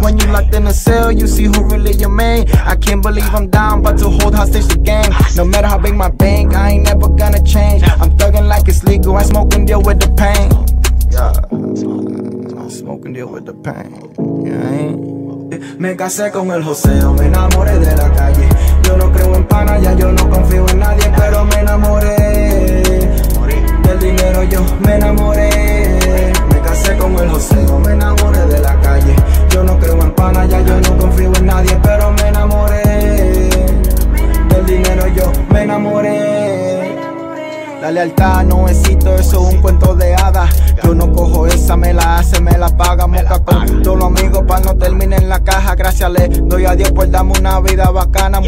When you locked in a cell, you see who really your main. I can't believe I'm down, but to hold hostage the game. No matter how big my bank, I ain't never gonna change. I'm thugging like it's legal, I smoke and deal with the pain. Yeah, I smoke and deal with the pain. Yeah, me casé con el joseo, me enamoré de la calle. Yo no creo en pana, ya yo no confío en nadie, pero me enamoré. Del dinero yo me enamoré. Me casé con el joseo, me enamoré de la calle. Me enamoré. La lealtad no existe, eso es un cuento de hadas. Yo no cojo esa, me la hace, me la paga. Moca con todos los amigos para no terminar en la caja. Gracias le doy a Dios por darme una vida bacana.